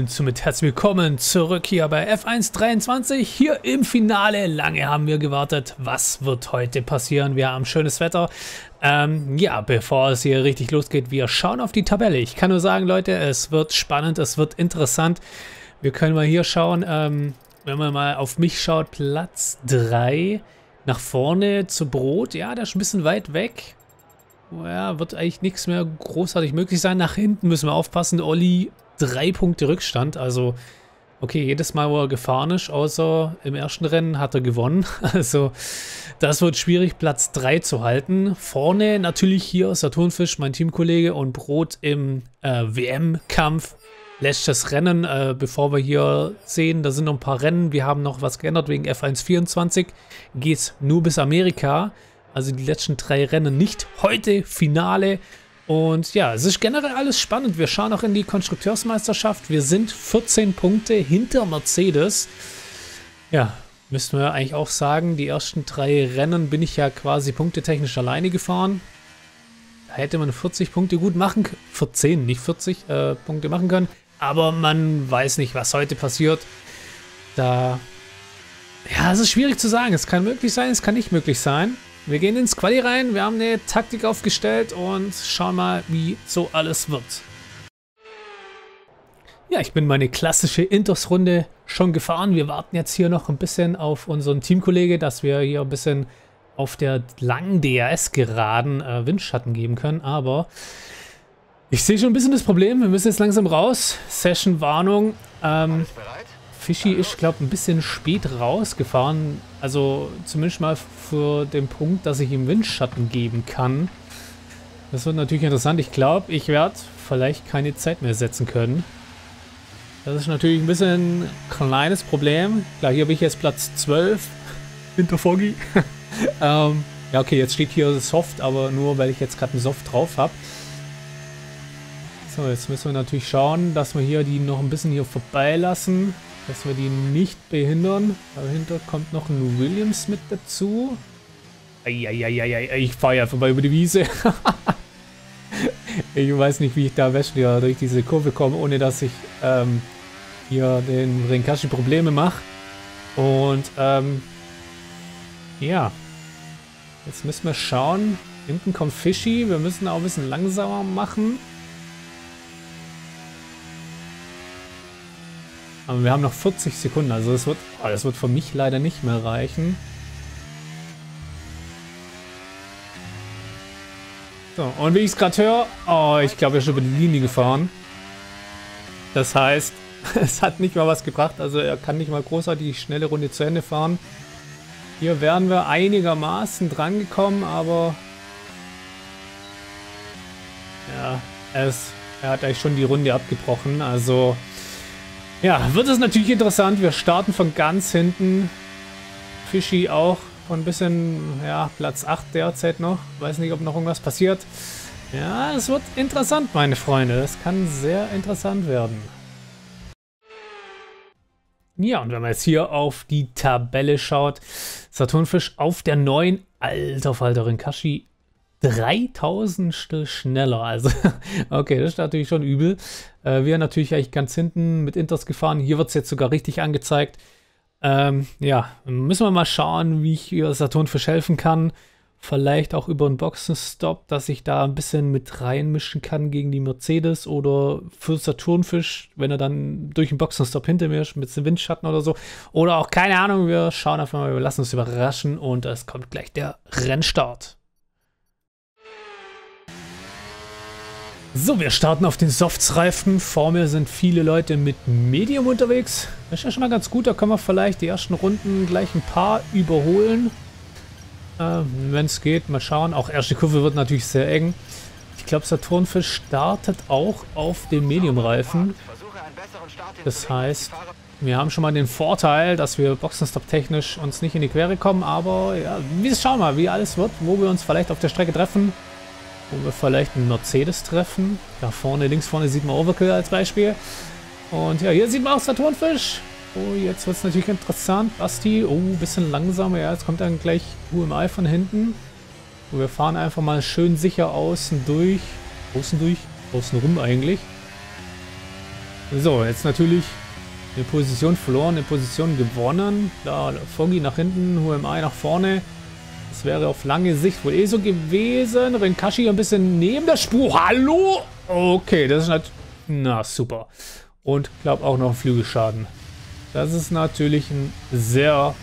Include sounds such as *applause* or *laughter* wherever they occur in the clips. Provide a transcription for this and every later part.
und somit herzlich willkommen zurück hier bei F123, hier im Finale. Lange haben wir gewartet. Was wird heute passieren? Wir haben schönes Wetter. Ähm, ja, bevor es hier richtig losgeht, wir schauen auf die Tabelle. Ich kann nur sagen, Leute, es wird spannend, es wird interessant. Wir können mal hier schauen, ähm, wenn man mal auf mich schaut, Platz 3 nach vorne zu Brot. Ja, der ist ein bisschen weit weg. Ja, wird eigentlich nichts mehr großartig möglich sein. Nach hinten müssen wir aufpassen. Olli drei Punkte Rückstand. Also, okay, jedes Mal, wo er gefahren ist, außer im ersten Rennen, hat er gewonnen. *laughs* Also, das wird schwierig, Platz 3 zu halten. Vorne natürlich hier Saturnfisch, mein Teamkollege, und Brot im äh, WM-Kampf. Letztes Rennen, äh, bevor wir hier sehen, da sind noch ein paar Rennen. Wir haben noch was geändert wegen F124. Geht es nur bis Amerika. Also die letzten drei Rennen nicht. Heute Finale. Und ja, es ist generell alles spannend. Wir schauen auch in die Konstrukteursmeisterschaft. Wir sind 14 Punkte hinter Mercedes. Ja, müssten wir eigentlich auch sagen, die ersten drei Rennen bin ich ja quasi punktetechnisch alleine gefahren. Da hätte man 40 Punkte gut machen können. 14, nicht 40 äh, Punkte machen können. Aber man weiß nicht, was heute passiert. Da. Ja, es ist schwierig zu sagen. Es kann möglich sein, es kann nicht möglich sein. Wir gehen ins Quali rein, wir haben eine Taktik aufgestellt und schauen mal, wie so alles wird. Ja, ich bin meine klassische Intos-Runde schon gefahren. Wir warten jetzt hier noch ein bisschen auf unseren Teamkollege, dass wir hier ein bisschen auf der langen DRS-Geraden äh, Windschatten geben können. Aber ich sehe schon ein bisschen das Problem. Wir müssen jetzt langsam raus. Session-Warnung. Ähm, Fischi ist, glaube ich, ein bisschen spät rausgefahren. Also zumindest mal für den Punkt, dass ich ihm Windschatten geben kann. Das wird natürlich interessant. Ich glaube, ich werde vielleicht keine Zeit mehr setzen können. Das ist natürlich ein bisschen ein kleines Problem. Klar, hier habe ich jetzt Platz 12 hinter Foggy. *laughs* ähm, ja, okay, jetzt steht hier Soft, aber nur, weil ich jetzt gerade einen Soft drauf habe. So, jetzt müssen wir natürlich schauen, dass wir hier die noch ein bisschen hier vorbeilassen. Dass wir die nicht behindern. Dahinter kommt noch ein Williams mit dazu. Eieieiei, ich fahre ja vorbei über die Wiese. *laughs* ich weiß nicht, wie ich da wieder durch diese Kurve komme, ohne dass ich ähm, hier den Renkashi Probleme mache. Und ähm, ja, jetzt müssen wir schauen. Hinten kommt Fishy. Wir müssen auch ein bisschen langsamer machen. Aber wir haben noch 40 Sekunden, also das wird, oh, das wird für mich leider nicht mehr reichen. So, und wie ich es gerade höre, oh, ich glaube, er ist über die Linie gefahren. Das heißt, *laughs* es hat nicht mal was gebracht, also er kann nicht mal großartig die schnelle Runde zu Ende fahren. Hier wären wir einigermaßen drangekommen, aber ja, es, er hat eigentlich schon die Runde abgebrochen, also ja, wird es natürlich interessant. Wir starten von ganz hinten. Fischi auch von ein bisschen, ja, Platz 8 derzeit noch. Weiß nicht, ob noch irgendwas passiert. Ja, es wird interessant, meine Freunde. Es kann sehr interessant werden. Ja, und wenn man jetzt hier auf die Tabelle schaut, Saturnfisch auf der neuen Alter Falter Kashi 3000 schneller. Also, *laughs* okay, das ist natürlich schon übel. Äh, wir natürlich eigentlich ganz hinten mit Inters gefahren. Hier wird es jetzt sogar richtig angezeigt. Ähm, ja, müssen wir mal schauen, wie ich hier Saturnfisch helfen kann. Vielleicht auch über einen Boxenstopp, dass ich da ein bisschen mit reinmischen kann gegen die Mercedes oder für Saturnfisch, wenn er dann durch einen Boxenstopp hinter mir ist mit dem Windschatten oder so. Oder auch keine Ahnung, wir schauen einfach mal, wir lassen uns überraschen und es kommt gleich der Rennstart. So, wir starten auf den Softs-Reifen. Vor mir sind viele Leute mit Medium unterwegs. Das ist ja schon mal ganz gut. Da können wir vielleicht die ersten Runden gleich ein paar überholen. Äh, Wenn es geht, mal schauen. Auch erste Kurve wird natürlich sehr eng. Ich glaube, Saturnfisch startet auch auf dem Medium-Reifen. Das heißt, wir haben schon mal den Vorteil, dass wir Boxenstopp-technisch uns nicht in die Quere kommen. Aber ja, wir schauen mal, wie alles wird, wo wir uns vielleicht auf der Strecke treffen wo wir vielleicht einen Mercedes treffen. Da vorne, links vorne sieht man Overkill als Beispiel. Und ja, hier sieht man auch Saturnfisch. Oh, jetzt wird es natürlich interessant. Basti, oh, ein bisschen langsamer. Ja, jetzt kommt dann gleich UMI von hinten. Und wir fahren einfach mal schön sicher außen durch. Außen durch? Außen rum eigentlich. So, jetzt natürlich eine Position verloren, eine Position gewonnen. Da Foggy nach hinten, HMI nach vorne. Das wäre auf lange Sicht wohl eh so gewesen. Renkashi ein bisschen neben der Spur. Hallo? Okay, das ist natürlich... Na, super. Und glaube auch noch Flügelschaden. Das ist natürlich ein sehr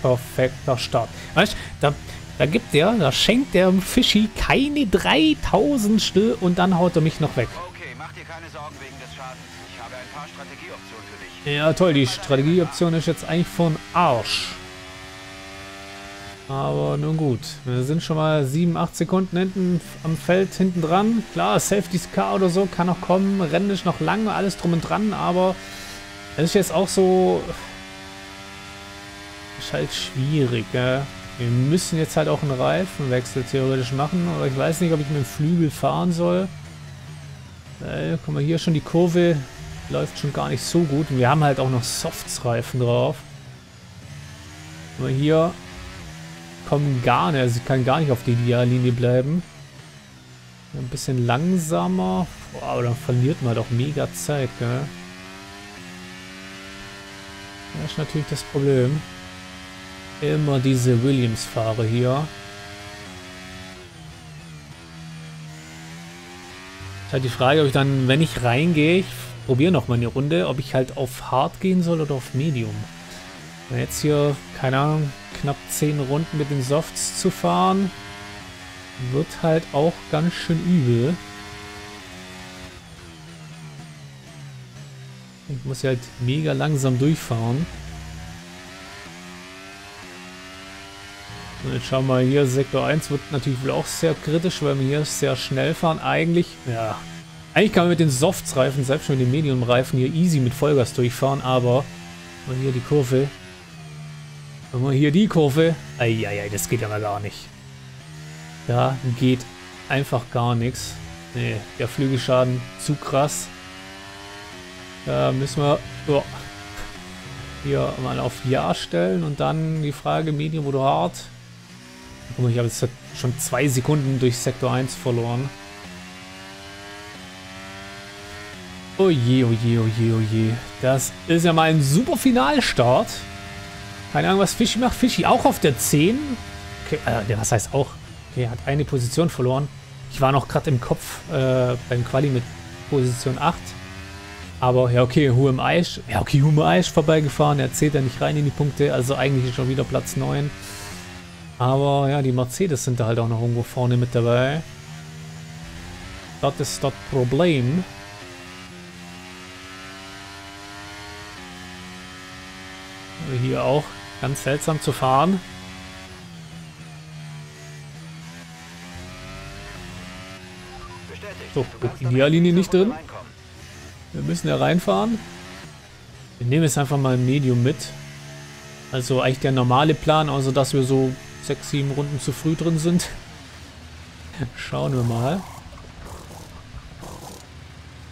perfekter Start. Weißt da, da gibt der, da schenkt der Fischi keine 3000 Stück und dann haut er mich noch weg. Okay, mach dir keine Sorgen wegen des Schadens. Ich habe ein paar Strategieoptionen für dich. Ja, toll. Die Strategieoption ist jetzt eigentlich von Arsch. Aber nun gut. Wir sind schon mal 7, 8 Sekunden hinten am Feld hinten dran. Klar, Safety Car oder so kann noch kommen. Rennen ist noch lang, alles drum und dran. Aber es ist jetzt auch so... Ist halt schwierig, gell? Wir müssen jetzt halt auch einen Reifenwechsel theoretisch machen. Aber ich weiß nicht, ob ich mit dem Flügel fahren soll. Weil, guck mal, hier schon die Kurve läuft schon gar nicht so gut. Und wir haben halt auch noch Softs-Reifen drauf. Aber hier kommen gar nicht, also sie kann gar nicht auf die Ideallinie bleiben. Ein bisschen langsamer. Boah, aber dann verliert man doch mega Zeit, gell? Das ist natürlich das Problem. Immer diese Williams-Fahrer hier. Ist halt die Frage, ob ich dann, wenn ich reingehe, ich probiere nochmal eine Runde, ob ich halt auf Hard gehen soll oder auf Medium. Jetzt hier, keine Ahnung, knapp 10 Runden mit den Softs zu fahren, wird halt auch ganz schön übel. Ich muss ja halt mega langsam durchfahren. Und jetzt schauen wir mal hier, Sektor 1 wird natürlich wohl auch sehr kritisch, weil wir hier sehr schnell fahren. Eigentlich, ja, eigentlich kann man mit den Softs-Reifen, selbst schon mit den Medium-Reifen hier easy mit Vollgas durchfahren, aber hier die Kurve wenn wir hier die Kurve... Eieiei, das geht ja mal gar nicht. Da geht einfach gar nichts. Nee, der Flügelschaden zu krass. Da müssen wir oh, hier mal auf Ja stellen und dann die Frage Medium oder Hard. Guck mal, ich habe jetzt schon zwei Sekunden durch Sektor 1 verloren. Oh je, oh je, oh je, oh je. Das ist ja mal ein super Finalstart. Keine Ahnung, was Fischi macht. Fischi auch auf der 10. Okay, äh, was heißt auch? Okay, hat eine Position verloren. Ich war noch gerade im Kopf äh, beim Quali mit Position 8. Aber ja, okay, Huem Eisch. Ja, okay, Huem Eisch vorbeigefahren. Er zählt ja nicht rein in die Punkte. Also eigentlich schon wieder Platz 9. Aber ja, die Mercedes sind da halt auch noch irgendwo vorne mit dabei. Das ist das Problem. Hier auch Ganz seltsam zu fahren. So, Ideallinie nicht drin. Wir müssen ja reinfahren. Wir nehmen jetzt einfach mal ein Medium mit. Also eigentlich der normale Plan, außer dass wir so 6, 7 Runden zu früh drin sind. *laughs* Schauen wir mal.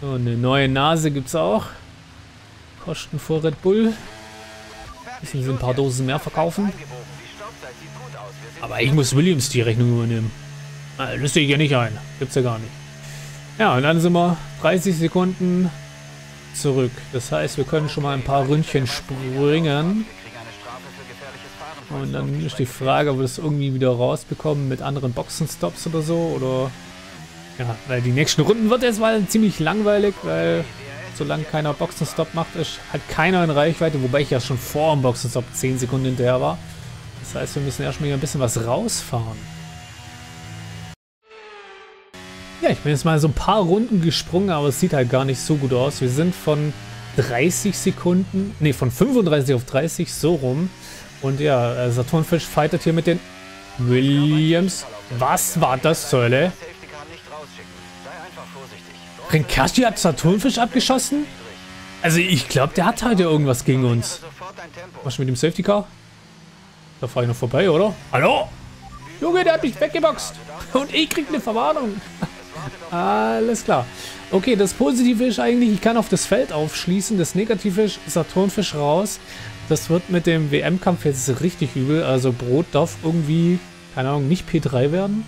So, eine neue Nase gibt es auch. Kosten vor Red Bull. Müssen sie ein paar Dosen mehr verkaufen. Aber ich muss Williams die Rechnung übernehmen. Das sehe ich ja nicht ein. Gibt's ja gar nicht. Ja, und dann sind wir 30 Sekunden zurück. Das heißt, wir können schon mal ein paar Ründchen springen. Und dann ist die Frage, ob wir das irgendwie wieder rausbekommen mit anderen Boxenstops oder so. Oder ja, weil die nächsten Runden wird es mal ziemlich langweilig, weil solange keiner Boxenstopp macht, ist halt keiner in Reichweite, wobei ich ja schon vor dem Boxenstopp 10 Sekunden hinterher war. Das heißt, wir müssen erstmal hier ein bisschen was rausfahren. Ja, ich bin jetzt mal so ein paar Runden gesprungen, aber es sieht halt gar nicht so gut aus. Wir sind von 30 Sekunden, ne, von 35 auf 30, so rum. Und ja, äh, Saturnfisch fightet hier mit den Williams. Was war das zur Hölle? Renkashi hat Saturnfisch abgeschossen? Also ich glaube, der hat heute irgendwas gegen uns. Was mit dem Safety Car? Da fahre ich noch vorbei, oder? Hallo? Junge, der hat mich weggeboxt. Und ich krieg eine Verwarnung. *laughs* Alles klar. Okay, das Positive ist eigentlich, ich kann auf das Feld aufschließen. Das Negative ist Saturnfisch raus. Das wird mit dem WM-Kampf jetzt richtig übel. Also Brot darf irgendwie, keine Ahnung, nicht P3 werden.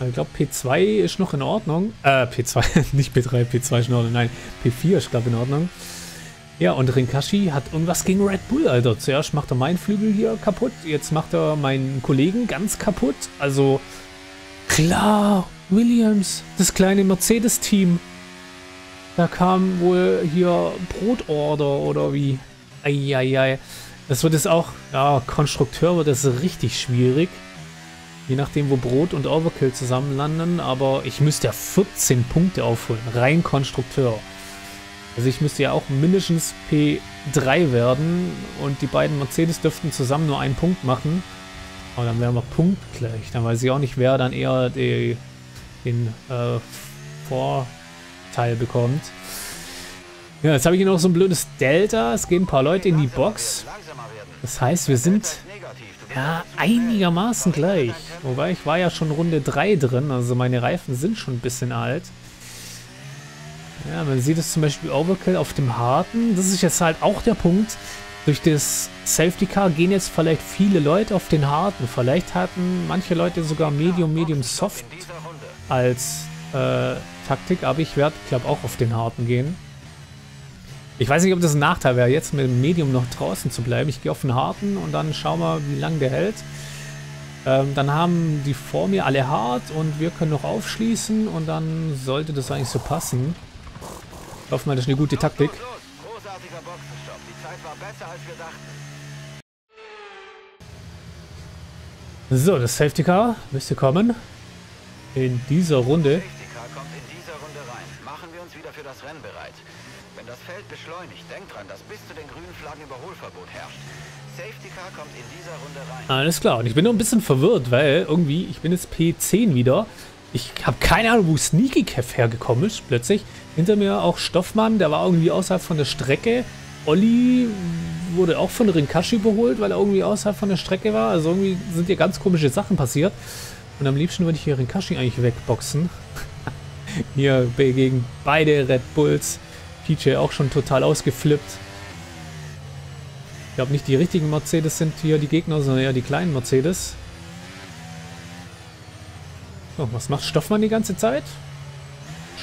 Ich glaube, P2 ist noch in Ordnung. Äh, P2, *laughs* nicht P3, P2 ist in Ordnung. Nein, P4 ist, glaube ich, in Ordnung. Ja, und Rinkashi hat irgendwas gegen Red Bull, Alter. Zuerst macht er meinen Flügel hier kaputt, jetzt macht er meinen Kollegen ganz kaputt. Also, klar, Williams, das kleine Mercedes-Team. Da kam wohl hier Brotorder oder wie. Eieiei. Das wird jetzt auch, ja, Konstrukteur wird es richtig schwierig. Je nachdem, wo Brot und Overkill zusammen landen. Aber ich müsste ja 14 Punkte aufholen. Rein Konstrukteur. Also ich müsste ja auch mindestens P3 werden und die beiden Mercedes dürften zusammen nur einen Punkt machen. Aber dann wären wir punktgleich. Dann weiß ich auch nicht, wer dann eher die, den äh, Vorteil bekommt. Ja, jetzt habe ich hier noch so ein blödes Delta. Es gehen ein paar Leute in die Box. Das heißt, wir sind ja einigermaßen gleich. Wobei ich war ja schon Runde 3 drin. Also meine Reifen sind schon ein bisschen alt. Ja, man sieht es zum Beispiel Overkill auf dem harten. Das ist jetzt halt auch der Punkt. Durch das Safety Car gehen jetzt vielleicht viele Leute auf den harten. Vielleicht hatten manche Leute sogar Medium, Medium Soft als äh, Taktik. Aber ich werde, glaube auch auf den harten gehen. Ich weiß nicht, ob das ein Nachteil wäre, jetzt mit dem Medium noch draußen zu bleiben. Ich gehe auf den harten und dann schauen wir, wie lange der hält. Ähm, dann haben die vor mir alle hart und wir können noch aufschließen und dann sollte das eigentlich so passen. Ich hoffe mal, das ist eine gute Taktik. So, das Safety Car müsste kommen. In dieser Runde. Machen wir uns wieder für das Rennen bereit. Wenn das Feld beschleunigt, denkt dran, dass bis zu den grünen Flaggen Überholverbot herrscht. Safety Car kommt in dieser Runde rein. Alles klar. Und ich bin nur ein bisschen verwirrt, weil irgendwie, ich bin jetzt P10 wieder. Ich habe keine Ahnung, wo Sneaky Kev hergekommen ist, plötzlich. Hinter mir auch Stoffmann, der war irgendwie außerhalb von der Strecke. Olli wurde auch von Rinkashi überholt, weil er irgendwie außerhalb von der Strecke war. Also irgendwie sind hier ganz komische Sachen passiert. Und am liebsten würde ich hier Rinkashi eigentlich wegboxen. *laughs* hier gegen beide Red Bulls. PJ auch schon total ausgeflippt. Ich glaube nicht die richtigen Mercedes sind hier die Gegner, sondern eher die kleinen Mercedes. So, was macht Stoffmann die ganze Zeit?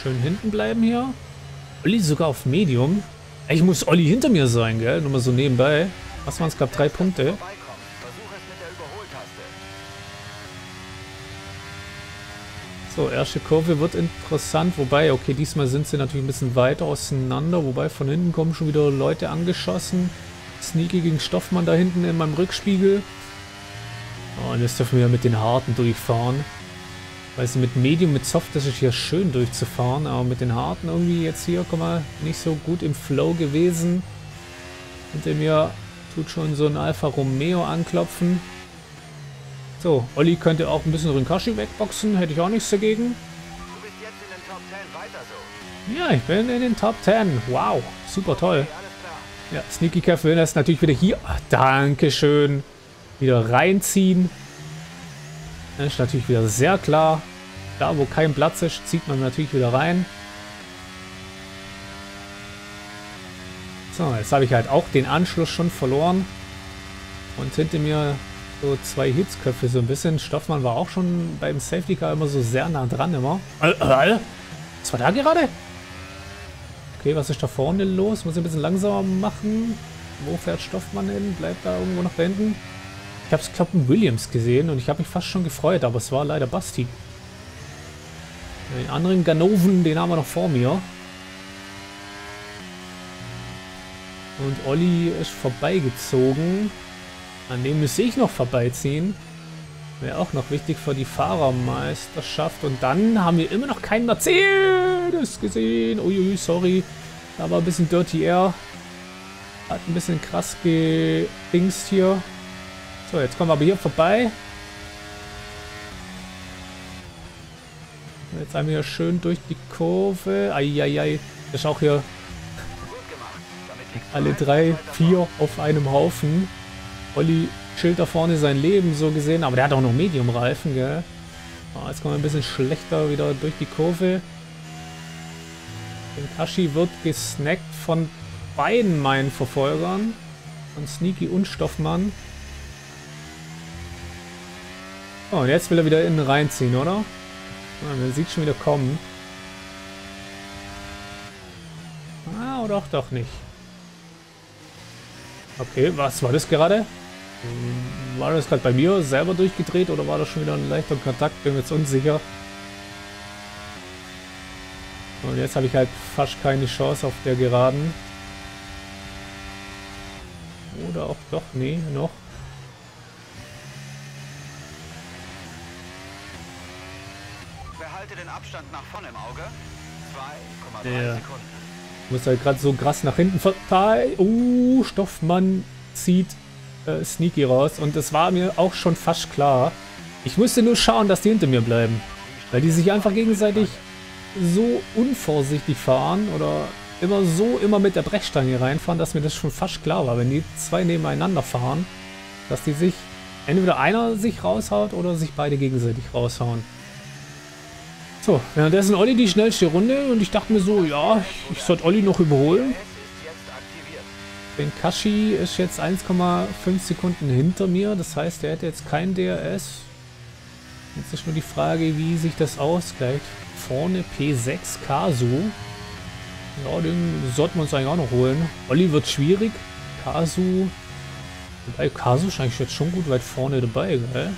Schön hinten bleiben hier. Olli sogar auf Medium. Ich muss Olli hinter mir sein, gell? Nur mal so nebenbei. Was waren es, glaube drei Punkte. So, erste Kurve wird interessant. Wobei, okay, diesmal sind sie natürlich ein bisschen weiter auseinander. Wobei, von hinten kommen schon wieder Leute angeschossen. Sneaky gegen Stoffmann da hinten in meinem Rückspiegel. Oh, und jetzt dürfen wir mit den Harten durchfahren. Weißt du, mit Medium, mit Soft, ist hier schön durchzufahren, aber mit den Harten irgendwie jetzt hier, komm mal, nicht so gut im Flow gewesen. Hinter mir tut schon so ein Alfa Romeo anklopfen. So, Olli könnte auch ein bisschen Rinkashi wegboxen, hätte ich auch nichts dagegen. Ja, ich bin in den Top 10. Wow, super toll. Ja, Sneaky Kev will das natürlich wieder hier. Ach, Dankeschön. Wieder reinziehen. Das ist natürlich wieder sehr klar. Da, wo kein Platz ist, zieht man natürlich wieder rein. So, jetzt habe ich halt auch den Anschluss schon verloren. Und hinter mir so zwei Hitzköpfe so ein bisschen. Stoffmann war auch schon beim Safety Car immer so sehr nah dran immer. Was war da gerade? Okay, was ist da vorne los? Muss ich ein bisschen langsamer machen. Wo fährt Stoffmann hin? Bleibt da irgendwo noch da hinten? Ich habe es, glaube ich, Williams gesehen und ich habe mich fast schon gefreut, aber es war leider Basti. Den anderen Ganoven, den haben wir noch vor mir. Und Olli ist vorbeigezogen. An dem müsste ich noch vorbeiziehen. Wäre auch noch wichtig für die Fahrermeisterschaft. Und dann haben wir immer noch keinen Mercedes gesehen. Uiui, sorry. Da war ein bisschen Dirty Air. Hat ein bisschen krass gedingst hier. So, jetzt kommen wir aber hier vorbei. Jetzt einmal hier schön durch die Kurve. Eieiei. Das ist auch hier alle drei, vier auf einem Haufen. Olli chillt da vorne sein Leben so gesehen. Aber der hat auch noch Medium-Reifen, gell? Oh, jetzt kommen wir ein bisschen schlechter wieder durch die Kurve. Kashi wird gesnackt von beiden meinen Verfolgern. Von Sneaky und Stoffmann. Oh, und jetzt will er wieder innen reinziehen, oder? Man sieht schon wieder kommen. Ah, oder auch doch nicht. Okay, was war das gerade? War das gerade bei mir selber durchgedreht oder war das schon wieder ein leichter Kontakt? Bin mir jetzt unsicher. Und jetzt habe ich halt fast keine Chance auf der Geraden. Oder auch doch, nee, noch. Behalte den Abstand nach vorne im Auge. 2,3 ja. Sekunden. Muss halt gerade so krass nach hinten verteilen. Uh, Stoffmann zieht äh, Sneaky raus. Und das war mir auch schon fast klar. Ich musste nur schauen, dass die hinter mir bleiben. Weil die sich einfach gegenseitig so unvorsichtig fahren oder immer so immer mit der Brechstange reinfahren, dass mir das schon fast klar war, wenn die zwei nebeneinander fahren, dass die sich entweder einer sich raushaut oder sich beide gegenseitig raushauen. So, währenddessen Olli die schnellste Runde und ich dachte mir so, ja, ich sollte Olli noch überholen. Den Kashi ist jetzt 1,5 Sekunden hinter mir, das heißt, er hätte jetzt kein DRS. Jetzt ist nur die Frage, wie sich das ausgleicht. Vorne P6 Kasu. Ja, den sollten wir uns eigentlich auch noch holen. Olli wird schwierig. Kasu. Wobei Kasu ist eigentlich jetzt schon gut weit vorne dabei, gell?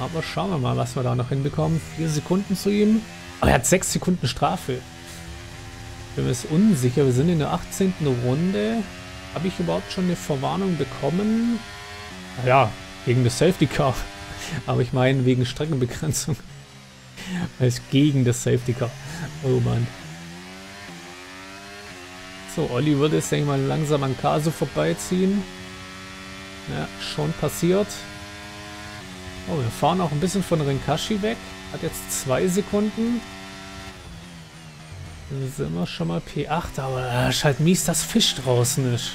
Aber schauen wir mal, was wir da noch hinbekommen. Vier Sekunden zu ihm. Aber er hat sechs Sekunden Strafe. Ich bin mir jetzt unsicher. Wir sind in der 18. Runde. Habe ich überhaupt schon eine Verwarnung bekommen? Naja, gegen das Safety Car. *laughs* Aber ich meine wegen Streckenbegrenzung. *laughs* Es gegen das Safety Car. Oh Mann. So, Olli würde jetzt, denke ich mal, langsam an Kaso vorbeiziehen. Ja, schon passiert. Oh, wir fahren auch ein bisschen von Renkashi weg. Hat jetzt zwei Sekunden. Da sind wir schon mal P8, aber da ist halt mies, dass Fisch draußen ist.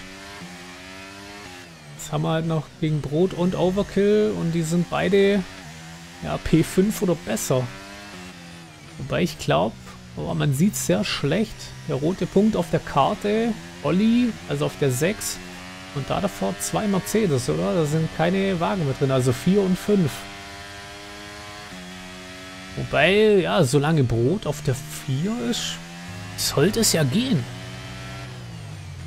Jetzt haben wir halt noch gegen Brot und Overkill und die sind beide ja, P5 oder besser. Wobei ich glaube, oh, man sieht sehr schlecht. Der rote Punkt auf der Karte, Olli, also auf der 6, und da davor zwei Mercedes, oder? Da sind keine Wagen mit drin, also 4 und 5. Wobei, ja, solange Brot auf der 4 ist, sollte es ja gehen.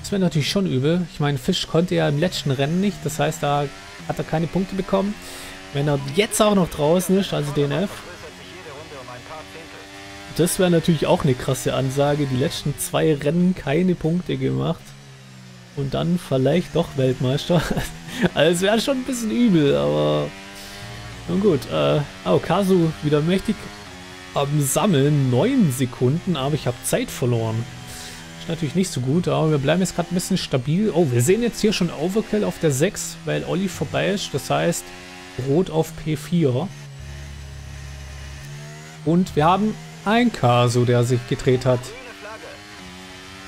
Das wäre natürlich schon übel. Ich meine, Fisch konnte ja im letzten Rennen nicht, das heißt, da hat er keine Punkte bekommen. Wenn er jetzt auch noch draußen ist, also DNF, das wäre natürlich auch eine krasse Ansage. Die letzten zwei Rennen keine Punkte gemacht und dann vielleicht doch Weltmeister. *laughs* also es wäre schon ein bisschen übel, aber nun gut. Äh, oh, Kasu wieder mächtig am Sammeln. Neun Sekunden, aber ich habe Zeit verloren. Ist natürlich nicht so gut, aber wir bleiben jetzt gerade ein bisschen stabil. Oh, wir sehen jetzt hier schon Overkill auf der 6, weil Olli vorbei ist. Das heißt, Rot auf P4. Und wir haben ein Kasu, der sich gedreht hat.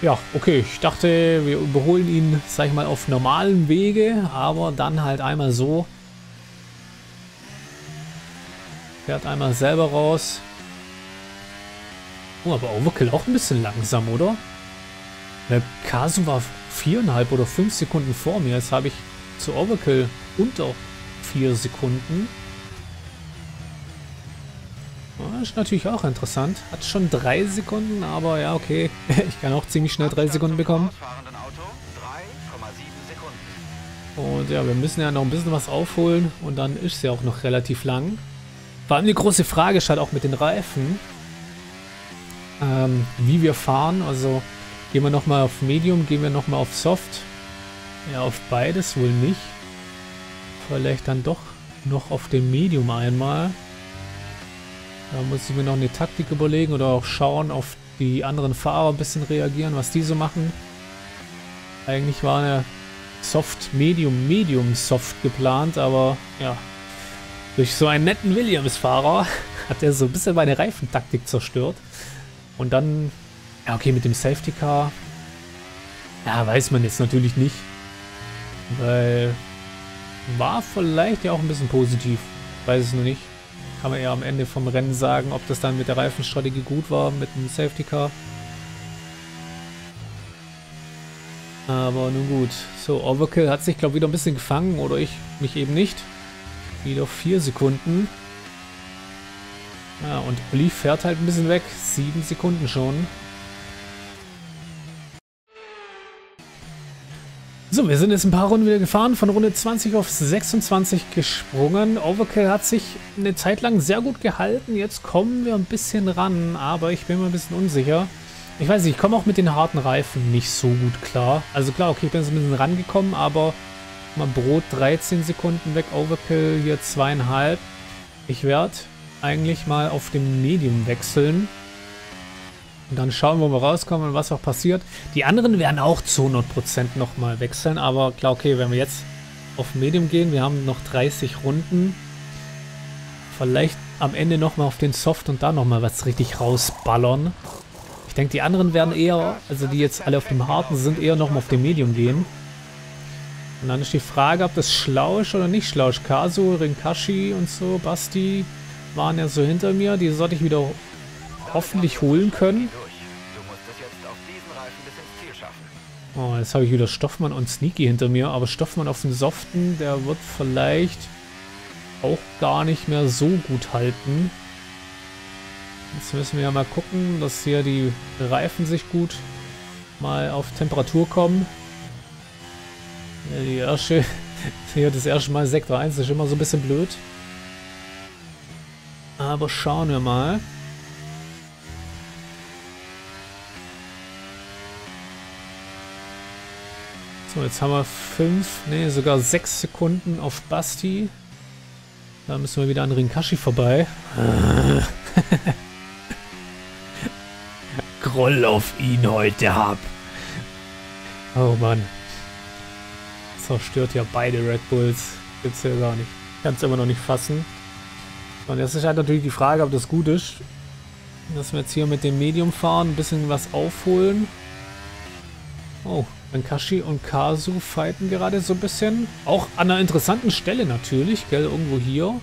Ja, okay, ich dachte, wir überholen ihn, sag ich mal, auf normalem Wege, aber dann halt einmal so. Fährt einmal selber raus. Oh, aber Overkill auch ein bisschen langsam, oder? Der Kasu war viereinhalb oder fünf Sekunden vor mir. Jetzt habe ich zu Overkill unter vier Sekunden. Das ist natürlich auch interessant. Hat schon drei Sekunden, aber ja, okay. *laughs* Ich kann auch ziemlich schnell drei Sekunden bekommen. Und ja, wir müssen ja noch ein bisschen was aufholen und dann ist es ja auch noch relativ lang. Vor allem die große Frage ist halt auch mit den Reifen, ähm, wie wir fahren. Also gehen wir nochmal auf Medium, gehen wir nochmal auf Soft. Ja, auf beides wohl nicht. Vielleicht dann doch noch auf dem Medium einmal. Da muss ich mir noch eine Taktik überlegen oder auch schauen, auf die anderen Fahrer ein bisschen reagieren, was die so machen. Eigentlich war eine Soft, Medium, Medium Soft geplant, aber ja, durch so einen netten Williams-Fahrer *laughs* hat er so ein bisschen meine Reifentaktik zerstört. Und dann, ja okay, mit dem Safety Car, ja, weiß man jetzt natürlich nicht. Weil war vielleicht ja auch ein bisschen positiv. Weiß es nur nicht. Kann man eher am Ende vom Rennen sagen, ob das dann mit der Reifenstrategie gut war, mit dem Safety Car. Aber nun gut. So, Overkill hat sich, glaube ich, wieder ein bisschen gefangen. Oder ich mich eben nicht. Wieder vier Sekunden. Ja, und Olli fährt halt ein bisschen weg. Sieben Sekunden schon. So, wir sind jetzt ein paar Runden wieder gefahren, von Runde 20 auf 26 gesprungen. Overkill hat sich eine Zeit lang sehr gut gehalten. Jetzt kommen wir ein bisschen ran, aber ich bin mir ein bisschen unsicher. Ich weiß nicht, ich komme auch mit den harten Reifen nicht so gut klar. Also klar, okay, ich bin jetzt ein bisschen rangekommen, aber mal Brot 13 Sekunden weg, Overkill hier zweieinhalb. Ich werde eigentlich mal auf dem Medium wechseln. Und dann schauen, wo wir rauskommen und was auch passiert. Die anderen werden auch zu 100% nochmal wechseln. Aber klar, okay, wenn wir jetzt auf Medium gehen, wir haben noch 30 Runden. Vielleicht am Ende nochmal auf den Soft und da nochmal was richtig rausballern. Ich denke, die anderen werden eher, also die jetzt alle auf dem Harten sind, eher nochmal auf dem Medium gehen. Und dann ist die Frage, ob das schlau ist oder nicht schlau ist. Kazu, Rinkashi und so, Basti waren ja so hinter mir. Die sollte ich wieder hoffentlich holen können. Oh, jetzt habe ich wieder Stoffmann und Sneaky hinter mir. Aber Stoffmann auf dem Soften, der wird vielleicht auch gar nicht mehr so gut halten. Jetzt müssen wir ja mal gucken, dass hier die Reifen sich gut mal auf Temperatur kommen. Die erste, *laughs* hier das erste Mal Sektor 1 ist immer so ein bisschen blöd. Aber schauen wir mal. So, jetzt haben wir fünf, nee, sogar sechs Sekunden auf Basti. Da müssen wir wieder an Rinkashi vorbei. *laughs* Groll auf ihn heute hab. Oh Mann. Zerstört ja beide Red Bulls. Gibt's ja gar nicht. Kann's immer noch nicht fassen. Und jetzt ist halt natürlich die Frage, ob das gut ist. Dass wir jetzt hier mit dem Medium fahren, ein bisschen was aufholen. Oh, Kashi und Kazu fighten gerade so ein bisschen. Auch an einer interessanten Stelle natürlich, gell, irgendwo hier.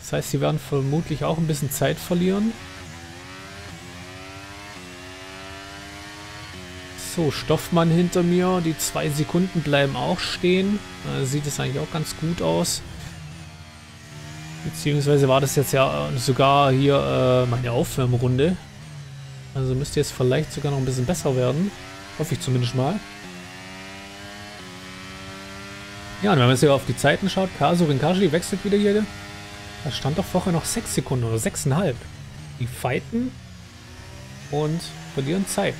Das heißt, sie werden vermutlich auch ein bisschen Zeit verlieren. So, Stoffmann hinter mir. Die zwei Sekunden bleiben auch stehen. Da sieht es eigentlich auch ganz gut aus. Beziehungsweise war das jetzt ja sogar hier äh, meine Aufwärmrunde. Also müsste jetzt vielleicht sogar noch ein bisschen besser werden. Hoffe ich zumindest mal. Ja, und wenn man jetzt hier auf die Zeiten schaut, Kazu Rinkashi wechselt wieder hier. Da stand doch vorher noch 6 Sekunden oder 6,5. Die fighten und verlieren Zeit.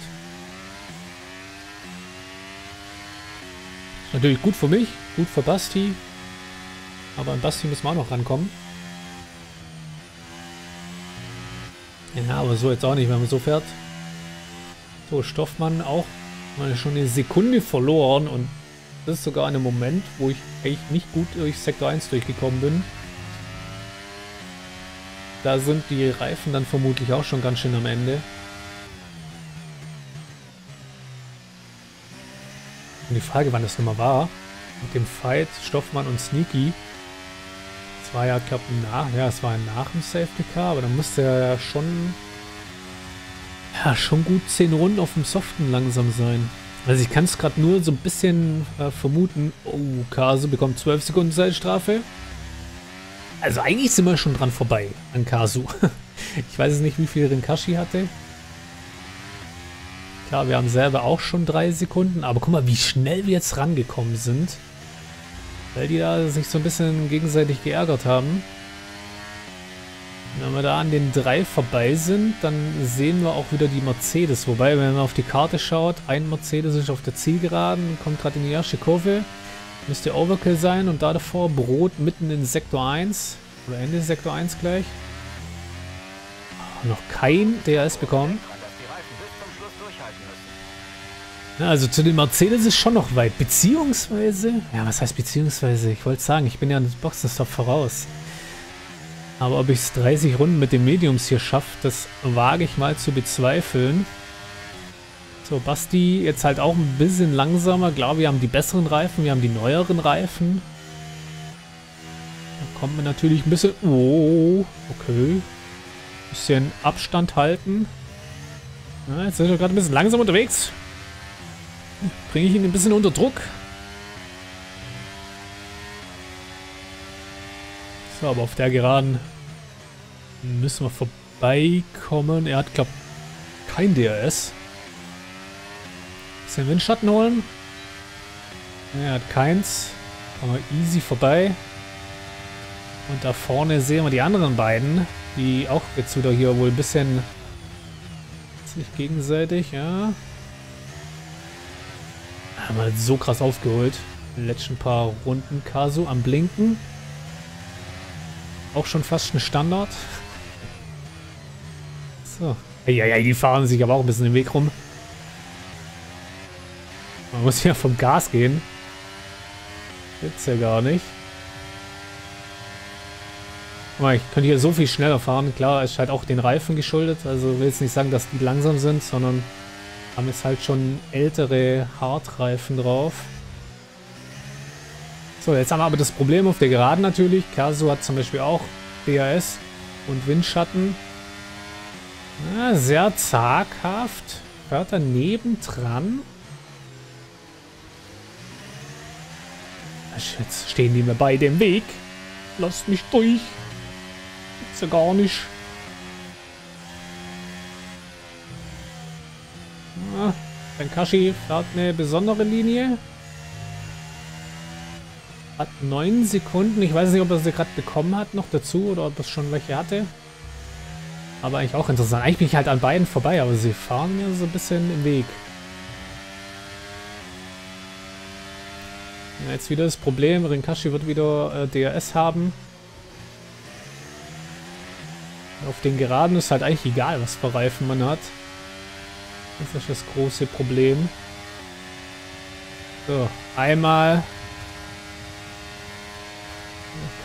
Natürlich gut für mich, gut für Basti. Aber an Basti müssen wir auch noch rankommen. Ja, aber so jetzt auch nicht, wenn man so fährt. So, Stoffmann auch mal schon eine Sekunde verloren und das ist sogar ein Moment, wo ich eigentlich nicht gut durch Sektor 1 durchgekommen bin. Da sind die Reifen dann vermutlich auch schon ganz schön am Ende. Und die Frage, wann das nochmal war, mit dem Fight Stoffmann und Sneaky. War ja, glaube nach, ja, es war nach dem Safety Car, aber dann musste er ja schon, ja, schon gut 10 Runden auf dem Soften langsam sein. Also ich kann es gerade nur so ein bisschen äh, vermuten. Oh, Kasu bekommt 12 Sekunden Zeitstrafe. Also eigentlich sind wir schon dran vorbei an Kasu. *laughs* ich weiß nicht, wie viel Rinkashi hatte. Klar, wir haben selber auch schon drei Sekunden, aber guck mal, wie schnell wir jetzt rangekommen sind. Weil die da sich so ein bisschen gegenseitig geärgert haben. Wenn wir da an den drei vorbei sind, dann sehen wir auch wieder die Mercedes. Wobei, wenn man auf die Karte schaut, ein Mercedes ist auf der Zielgeraden, kommt gerade in die erste Kurve. Müsste Overkill sein und da davor Brot mitten in Sektor 1. Oder Ende Sektor 1 gleich. Noch kein DRS bekommen. Also zu den Mercedes ist schon noch weit. Beziehungsweise, ja, was heißt beziehungsweise? Ich wollte sagen, ich bin ja an Boxenstopp voraus. Aber ob ich es 30 Runden mit den Mediums hier schaffe, das wage ich mal zu bezweifeln. So, Basti jetzt halt auch ein bisschen langsamer. Klar, wir haben die besseren Reifen, wir haben die neueren Reifen. Da kommt man natürlich ein bisschen... Oh, okay. Bisschen Abstand halten. Ja, jetzt sind wir gerade ein bisschen langsam unterwegs. Bringe ich ihn ein bisschen unter Druck. So, aber auf der Geraden müssen wir vorbeikommen. Er hat, glaube kein DRS. Bisschen Windschatten holen. Er hat keins. Kommen wir easy vorbei. Und da vorne sehen wir die anderen beiden, die auch jetzt wieder hier wohl ein bisschen sich gegenseitig, ja. Haben wir so krass aufgeholt. In den letzten paar Runden Kasu am Blinken. Auch schon fast ein Standard. So. Ja, ja, die fahren sich aber auch ein bisschen den Weg rum. Man muss ja vom Gas gehen. Gibt's ja gar nicht. Mal, ich könnte hier so viel schneller fahren. Klar, ist halt auch den Reifen geschuldet. Also will jetzt nicht sagen, dass die langsam sind, sondern haben jetzt halt schon ältere Hartreifen drauf. So, jetzt haben wir aber das Problem auf der Geraden natürlich. Caso hat zum Beispiel auch DRS und Windschatten. Ja, sehr zaghaft. Hört er nebendran. Jetzt stehen die mir beide im Weg. Lasst mich durch ja gar nicht. Benkashi fährt eine besondere Linie. Hat neun Sekunden. Ich weiß nicht, ob er sie gerade bekommen hat noch dazu oder ob es schon welche hatte. Aber eigentlich auch interessant. Eigentlich bin ich halt an beiden vorbei, aber sie fahren mir so ein bisschen im Weg. jetzt wieder das Problem. Rinkashi wird wieder äh, DRS haben. Auf den Geraden ist halt eigentlich egal, was für Reifen man hat. Das ist das große Problem. So, einmal.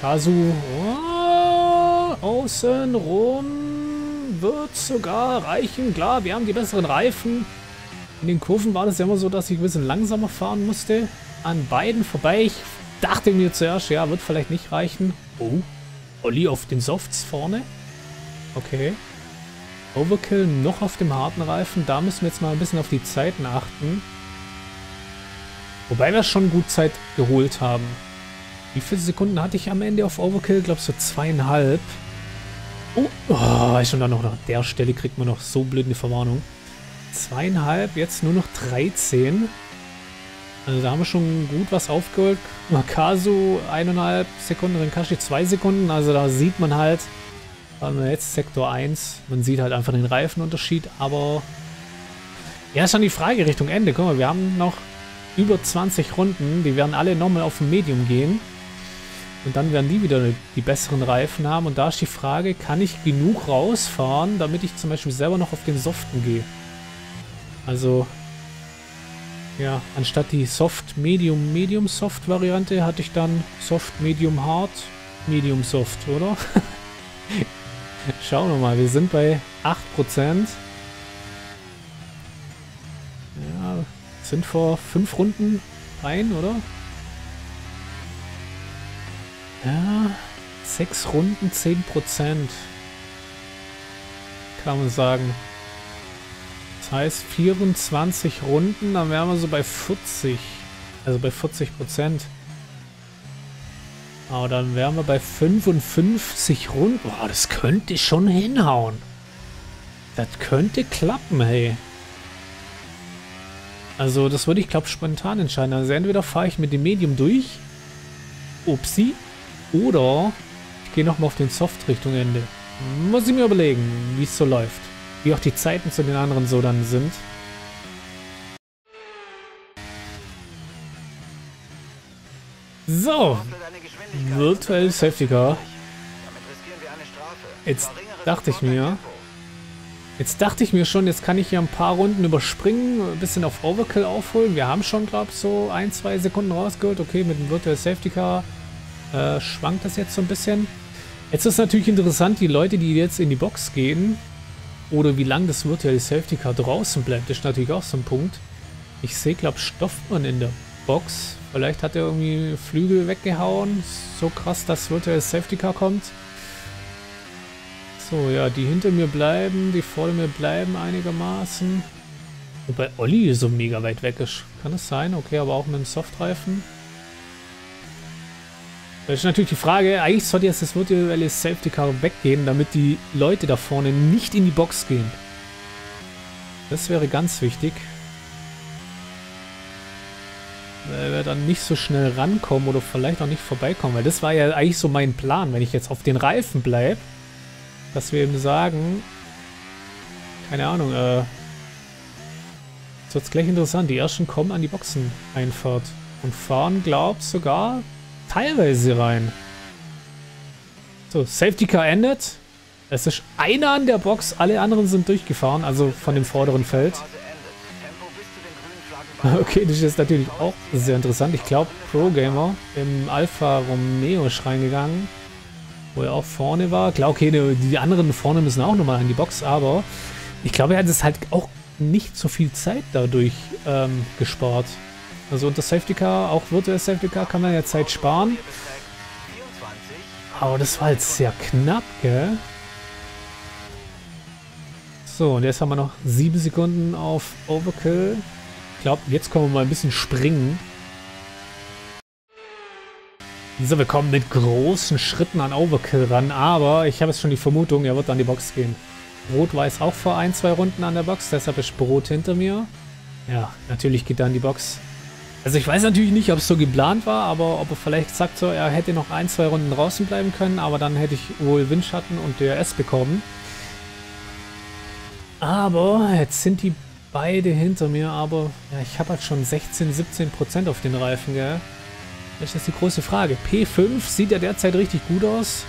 Kasu. Oh, außen rum wird sogar reichen. Klar, wir haben die besseren Reifen. In den Kurven war das ja immer so, dass ich ein bisschen langsamer fahren musste. An beiden vorbei. Ich dachte mir zuerst, ja, wird vielleicht nicht reichen. Oh, Olli auf den Softs vorne. Okay. Overkill noch auf dem harten Reifen. Da müssen wir jetzt mal ein bisschen auf die Zeiten achten. Wobei wir schon gut Zeit geholt haben. Wie viele Sekunden hatte ich am Ende auf Overkill? Glaube so zweieinhalb. Oh, oh, schon dann noch nach der Stelle kriegt man noch so blöd eine Verwarnung. Zweieinhalb, jetzt nur noch 13. Also da haben wir schon gut was aufgeholt. Makasu eineinhalb Sekunden, Renkashi zwei Sekunden. Also da sieht man halt, wir jetzt Sektor 1. Man sieht halt einfach den Reifenunterschied, aber ja, ist dann die Frage Richtung Ende. Guck mal, wir haben noch über 20 Runden. Die werden alle nochmal auf dem Medium gehen. Und dann werden die wieder die besseren Reifen haben. Und da ist die Frage, kann ich genug rausfahren, damit ich zum Beispiel selber noch auf den Soften gehe? Also, ja, anstatt die Soft, Medium, Medium Soft Variante hatte ich dann Soft, Medium, Hard, Medium Soft, oder? *laughs* Schauen wir mal, wir sind bei 8%. Ja, sind vor 5 Runden rein, oder? Ja, 6 Runden, 10%. Kann man sagen. Das heißt 24 Runden, dann wären wir so bei 40. Also bei 40 Prozent. Aber dann wären wir bei 55 Runden. Boah, das könnte schon hinhauen. Das könnte klappen, hey. Also das würde ich, glaube spontan entscheiden. Also entweder fahre ich mit dem Medium durch. Upsi. Oder ich gehe nochmal auf den Soft Richtung Ende. Muss ich mir überlegen, wie es so läuft. Wie auch die Zeiten zu den anderen so dann sind. So, Virtual Safety Car. Jetzt dachte ich mir, jetzt dachte ich mir schon, jetzt kann ich hier ein paar Runden überspringen, ein bisschen auf Overkill aufholen. Wir haben schon, glaube ich, so ein, zwei Sekunden rausgeholt. Okay, mit dem Virtual Safety Car äh, schwankt das jetzt so ein bisschen. Jetzt ist natürlich interessant, die Leute, die jetzt in die Box gehen, oder wie lange das Virtual Safety Car draußen bleibt, ist natürlich auch so ein Punkt. Ich sehe, glaube Stoffmann in der Box. Vielleicht hat er irgendwie Flügel weggehauen. So krass, dass Virtual Safety Car kommt. So, ja, die hinter mir bleiben, die vor mir bleiben einigermaßen. Wobei Olli so mega weit weg ist. Kann es sein? Okay, aber auch mit dem Softreifen. Das ist natürlich die Frage, eigentlich sollte jetzt das virtuelle Safety Car weggehen, damit die Leute da vorne nicht in die Box gehen. Das wäre ganz wichtig. Weil wir dann nicht so schnell rankommen oder vielleicht auch nicht vorbeikommen. Weil das war ja eigentlich so mein Plan, wenn ich jetzt auf den Reifen bleibe, dass wir eben sagen, keine Ahnung, äh, jetzt wird es gleich interessant. Die ersten kommen an die Boxeneinfahrt und fahren, glaub sogar teilweise rein. So, Safety Car endet. Es ist einer an der Box, alle anderen sind durchgefahren, also von dem vorderen Feld. *laughs* Okay, das ist natürlich auch sehr interessant. Ich glaube, Pro Gamer im Alpha Romeo ist reingegangen, wo er auch vorne war. Klar, okay, die anderen vorne müssen auch nochmal an die Box, aber ich glaube, er hat es halt auch nicht so viel Zeit dadurch ähm, gespart. Also unter Safety Car, auch virtuell Safety Car, kann man ja Zeit sparen. Aber das war halt sehr knapp, gell? So, und jetzt haben wir noch sieben Sekunden auf Overkill. Ich glaube, jetzt können wir mal ein bisschen springen. So, wir kommen mit großen Schritten an Overkill ran, aber ich habe jetzt schon die Vermutung, er wird an die Box gehen. War jetzt auch vor ein, zwei Runden an der Box, deshalb ist Brot hinter mir. Ja, natürlich geht er an die Box. Also ich weiß natürlich nicht, ob es so geplant war, aber ob er vielleicht sagt so, er hätte noch ein, zwei Runden draußen bleiben können, aber dann hätte ich wohl Windschatten und DRS bekommen. Aber jetzt sind die beide hinter mir, aber ja, ich habe halt schon 16, 17 Prozent auf den Reifen, gell? Das ist die große Frage. P5 sieht ja derzeit richtig gut aus.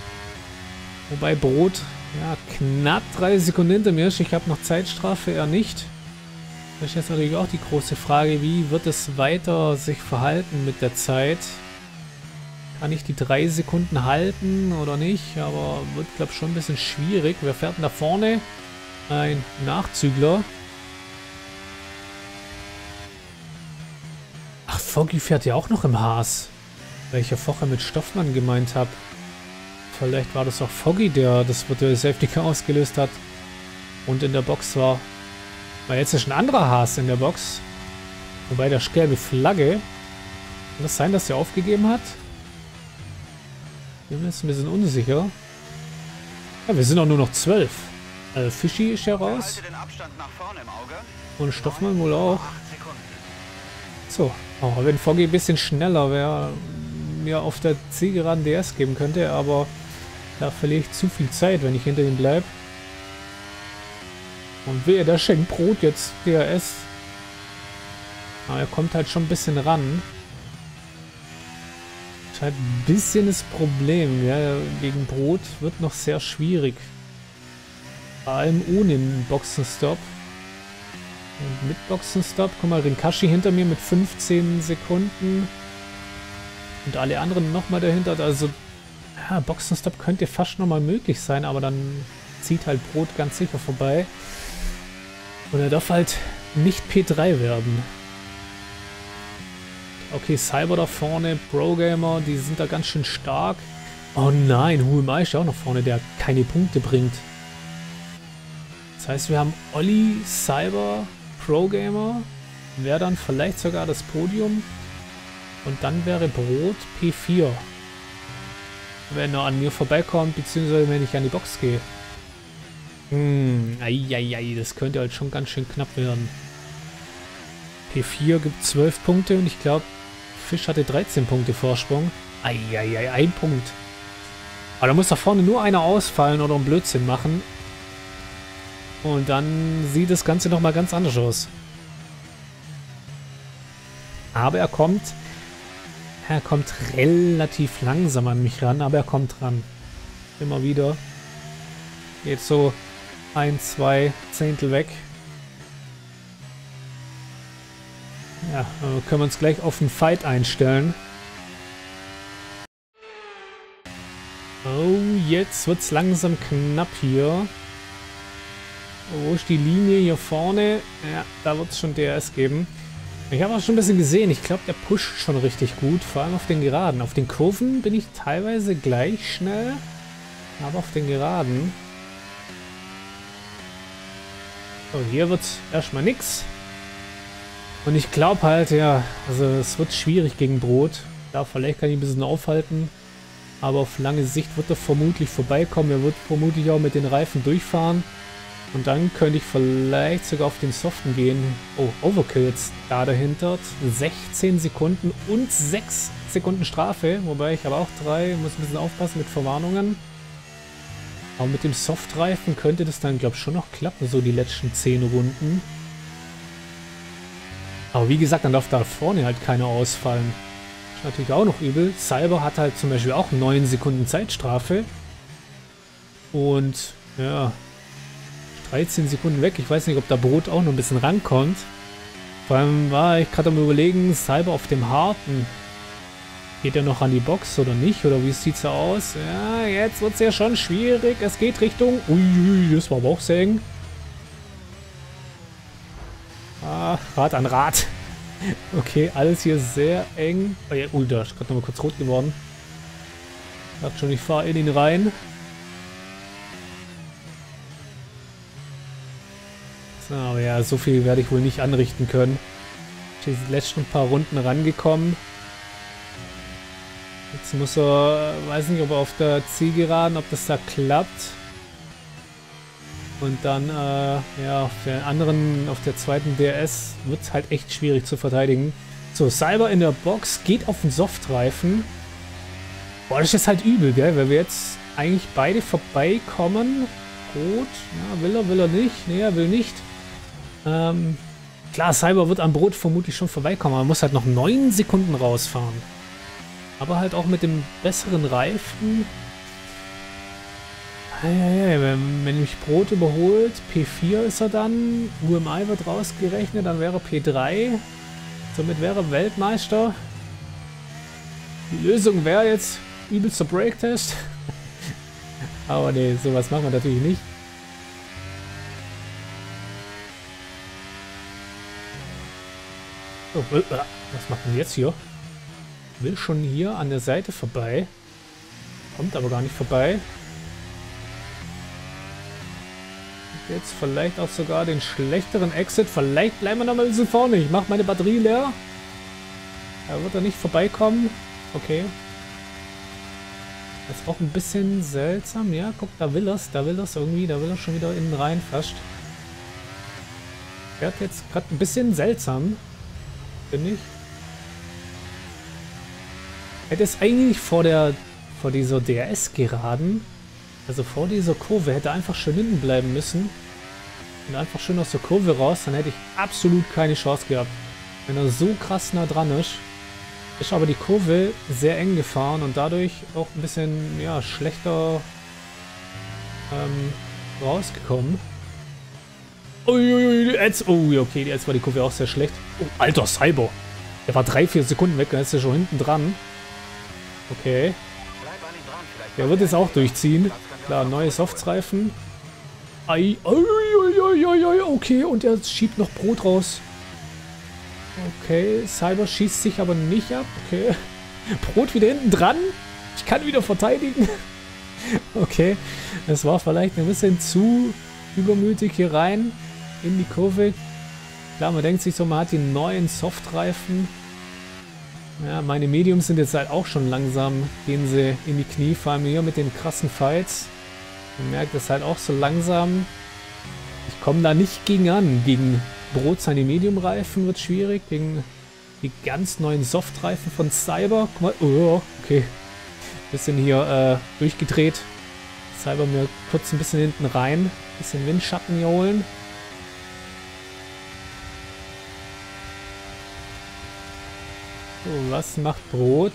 Wobei Brot ja, knapp 30 Sekunden hinter mir ist. Ich habe noch Zeitstrafe, er nicht. Das ist jetzt natürlich auch die große Frage, wie wird es weiter sich verhalten mit der Zeit? Kann ich die drei Sekunden halten oder nicht? Aber wird, glaube ich, schon ein bisschen schwierig. Wer fährt denn da vorne? Ein Nachzügler. Foggy fährt ja auch noch im Haas. Weil ich ja vorher mit Stoffmann gemeint habe. Vielleicht war das auch Foggy, der das virtuelle Safety Car ausgelöst hat. Und in der Box war weil jetzt ist ein anderer Haas in der Box. Wobei der gelbe Flagge. Kann das sein, dass er aufgegeben hat? Bin mir jetzt ein bisschen unsicher. Ja, wir sind auch nur noch zwölf. Also Fischi ist ja raus. Und Stoffmann wohl auch. So. Oh, wenn Foggy ein bisschen schneller wäre, mir auf der Zielgeraden DS geben könnte, aber da verliere ich zu viel Zeit, wenn ich hinter ihm bleibe. Und wehe, der schenkt Brot jetzt DRS. Aber er kommt halt schon ein bisschen ran. Ist halt ein bisschen das Problem, ja, gegen Brot wird noch sehr schwierig. Vor allem ohne Boxenstopp. Und mit Boxenstopp, guck mal, Rinkashi hinter mir mit 15 Sekunden. Und alle anderen nochmal dahinter. Also, ja, Boxenstopp könnte fast nochmal möglich sein, aber dann zieht halt Brot ganz sicher vorbei. Und er darf halt nicht P3 werden. Okay, Cyber da vorne, Pro-Gamer, die sind da ganz schön stark. Oh nein, Huemai ist ja auch noch vorne, der keine Punkte bringt. Das heißt, wir haben Olli, Cyber, Pro-Gamer, wäre dann vielleicht sogar das Podium. Und dann wäre Brot P4. Wenn er an mir vorbeikommt, beziehungsweise wenn ich an die Box gehe. Hm, eieiei, das könnte halt schon ganz schön knapp werden. P4 gibt 12 Punkte und ich glaube, Fisch hatte 13 Punkte Vorsprung. Eieiei, ein Punkt. Aber da muss da vorne nur einer ausfallen oder einen Blödsinn machen. Und dann sieht das Ganze nochmal ganz anders aus. Aber er kommt... Er kommt relativ langsam an mich ran, aber er kommt ran. Immer wieder. Geht so ein, zwei Zehntel weg. Ja, können wir uns gleich auf einen Fight einstellen. Oh, jetzt wird es langsam knapp hier. Wo ist die Linie hier vorne? Ja, da wird es schon DRS geben. Ich habe auch schon ein bisschen gesehen. Ich glaube, der pusht schon richtig gut. Vor allem auf den Geraden. Auf den Kurven bin ich teilweise gleich schnell. Aber auf den Geraden so, hier wird erstmal nichts. Und ich glaube halt, ja, also es wird schwierig gegen Brot. Ja, vielleicht kann ich ein bisschen aufhalten. Aber auf lange Sicht wird er vermutlich vorbeikommen. Er wird vermutlich auch mit den Reifen durchfahren. Und dann könnte ich vielleicht sogar auf den Soften gehen. Oh, Overkill jetzt da dahinter. 16 Sekunden und 6 Sekunden Strafe. Wobei ich habe auch 3. Muss ein bisschen aufpassen mit Verwarnungen. Aber mit dem Softreifen könnte das dann, glaube ich, schon noch klappen. So die letzten 10 Runden. Aber wie gesagt, dann darf da vorne halt keiner ausfallen. Ist natürlich auch noch übel. Cyber hat halt zum Beispiel auch 9 Sekunden Zeitstrafe. Und ja, 13 Sekunden weg. Ich weiß nicht, ob da Brot auch noch ein bisschen rankommt. Vor allem war ich gerade am überlegen, Cyber auf dem Harten. Geht er noch an die Box oder nicht? Oder wie sieht es aus? Ja, jetzt wird es ja schon schwierig. Es geht Richtung... Ui, das war aber auch sehr eng. Ah, Rad an Rad. *laughs* Okay, alles hier sehr eng. Oh da ist gerade nochmal kurz rot geworden. Ich dachte schon, ich fahre in ihn rein. So, aber ja, so viel werde ich wohl nicht anrichten können. Die letzten paar Runden rangekommen. Jetzt muss er, weiß nicht, ob er auf der Zielgeraden, ob das da klappt. Und dann, äh, ja, auf der anderen, auf der zweiten DRS wird es halt echt schwierig zu verteidigen. So, Cyber in der Box geht auf den Softreifen. Boah, das ist halt übel, gell? Weil wir jetzt eigentlich beide vorbeikommen. Rot, ja, will er, will er nicht. Nee, er will nicht. Ähm, klar, Cyber wird am Brot vermutlich schon vorbeikommen. Man muss halt noch 9 Sekunden rausfahren. Aber halt auch mit dem besseren Reifen wenn, wenn mich Brot überholt, P4 ist er dann, UMI wird rausgerechnet, dann wäre P3. Somit wäre Weltmeister. Die Lösung wäre jetzt übelster Breaktest. *laughs* Aber nee, sowas machen wir natürlich nicht. Oh, äh, was macht man jetzt hier? Will schon hier an der Seite vorbei. Kommt aber gar nicht vorbei. Jetzt vielleicht auch sogar den schlechteren Exit. Vielleicht bleiben wir noch mal ein bisschen vorne. Ich mache meine Batterie leer. Da wird er nicht vorbeikommen. Okay. Das ist auch ein bisschen seltsam. Ja, guck, da will er's. Da will er's irgendwie. Da will er schon wieder innen rein fast. Fährt jetzt gerade ein bisschen seltsam. Finde ich. Hätte es eigentlich vor der vor dieser DRS geraden also vor dieser Kurve hätte einfach schön hinten bleiben müssen. Und einfach schön aus der Kurve raus, dann hätte ich absolut keine Chance gehabt. Wenn er so krass nah dran ist. Ist aber die Kurve sehr eng gefahren und dadurch auch ein bisschen ja, schlechter ähm, rausgekommen. Uiuiui, jetzt, oh, okay, jetzt war die Kurve auch sehr schlecht. Oh, alter Cyber. Der war 3-4 Sekunden weg, dann ist er schon hinten dran. Okay. Der wird es auch durchziehen. Klar, neue Softsreifen. Ei, okay, und er schiebt noch Brot raus. Okay, Cyber schießt sich aber nicht ab. Okay. *laughs* Brot wieder hinten dran. Ich kann wieder verteidigen. *laughs* Okay, das war vielleicht ein bisschen zu übermütig hier rein in die Kurve. Klar, man denkt sich so, man hat die neuen Softreifen. Ja, meine Mediums sind jetzt halt auch schon langsam, gehen sie in die Knie, vor allem hier mit den krassen Fights. Man merkt es halt auch so langsam. Ich komme da nicht gegen an. Gegen Brot seine Medium-Reifen wird schwierig. Gegen die ganz neuen Soft-Reifen von Cyber. Guck mal, oh, okay. Bisschen hier äh, durchgedreht. Cyber mir kurz ein bisschen hinten rein. Bisschen Windschatten hier holen. So, was macht Brot?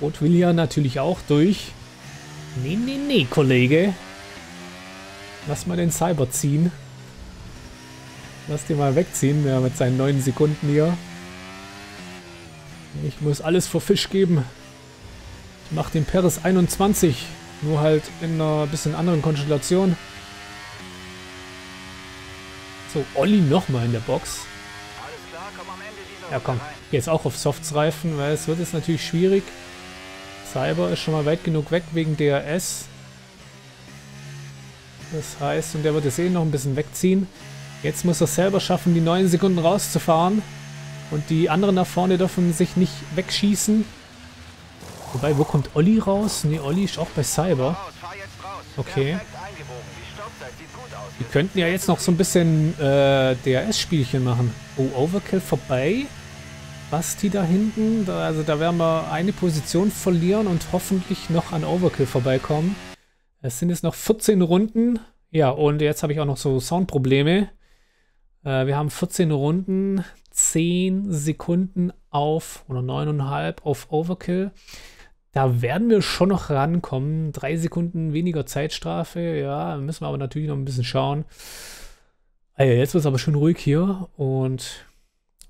Brot will ja natürlich auch durch. Nee, nee, nee, Kollege. Lass mal den Cyber ziehen. Lass den mal wegziehen, ja, mit seinen 9 Sekunden hier. Ich muss alles vor Fisch geben. Ich mach den Peres 21. Nur halt in einer bisschen anderen Konstellation. So, Olli nochmal in der Box. Ja komm, jetzt auch auf Softsreifen, weil es wird jetzt natürlich schwierig. Cyber ist schon mal weit genug weg wegen DRS. Das heißt, und der wird es eh noch ein bisschen wegziehen. Jetzt muss er selber schaffen, die 9 Sekunden rauszufahren. Und die anderen nach vorne dürfen sich nicht wegschießen. Wobei, wo kommt Olli raus? Ne, Olli ist auch bei Cyber. Okay. Wir könnten ja jetzt noch so ein bisschen äh, DRS-Spielchen machen. Oh, Overkill vorbei. Basti da hinten. Also da werden wir eine Position verlieren und hoffentlich noch an Overkill vorbeikommen. Es sind jetzt noch 14 Runden. Ja, und jetzt habe ich auch noch so Soundprobleme. Äh, wir haben 14 Runden, 10 Sekunden auf oder 9,5 auf Overkill. Da werden wir schon noch rankommen. Drei Sekunden weniger Zeitstrafe. Ja, müssen wir aber natürlich noch ein bisschen schauen. Also jetzt wird es aber schön ruhig hier. Und